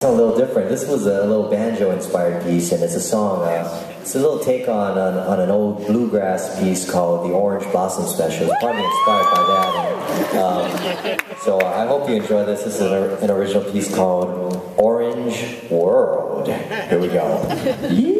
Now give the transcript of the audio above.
a little different. This was a little banjo-inspired piece, and it's a song. Uh, it's a little take on, on, on an old bluegrass piece called the Orange Blossom Special. It's partly inspired by that. And, um, so I hope you enjoy this. This is an, an original piece called Orange World. Here we go.